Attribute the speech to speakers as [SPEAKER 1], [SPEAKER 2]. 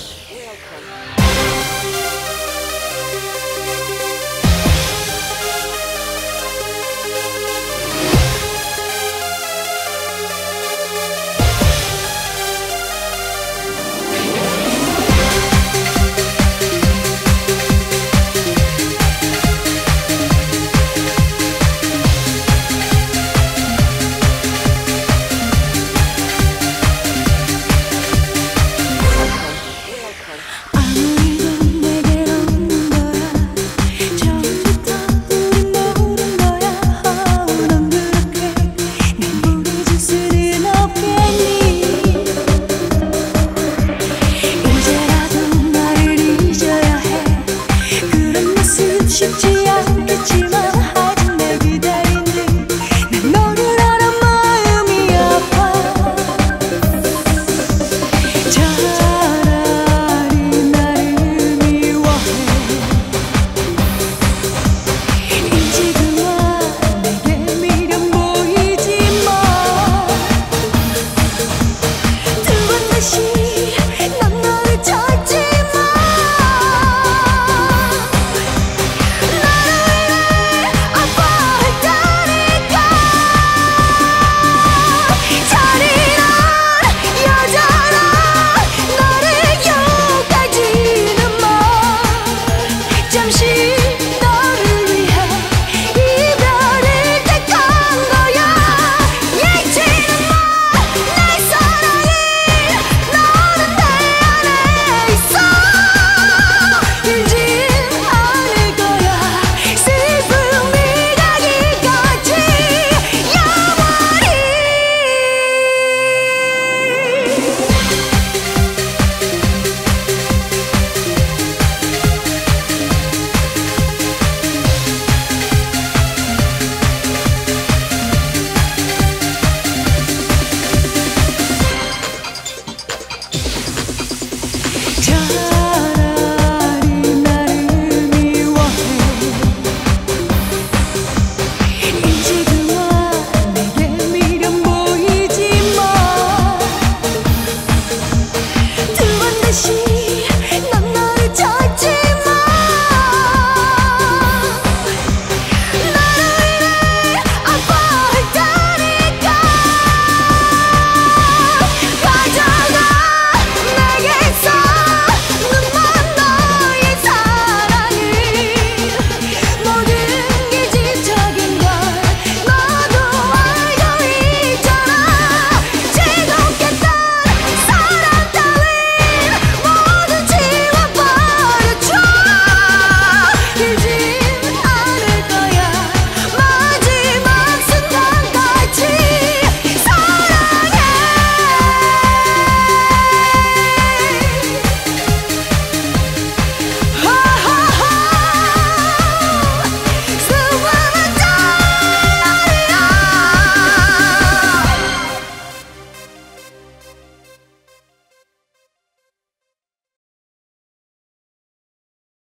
[SPEAKER 1] телефон. dia.